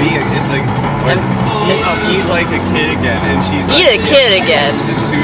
be a, it's like like, eat, eat like a kid again, and she's Eat like, a kid again. enthusiastic